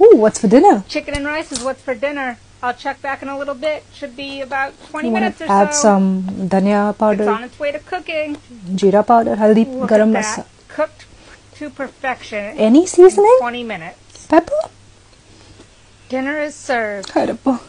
Ooh, what's for dinner? Chicken and rice is what's for dinner. I'll check back in a little bit. Should be about 20 You minutes or so. add so. some dhania it's on its way to cooking. jeera powder, haldi, Look garam masala. Cooked to perfection. Any seasoning? 20 minutes. Pepper? Dinner is served. Harappa.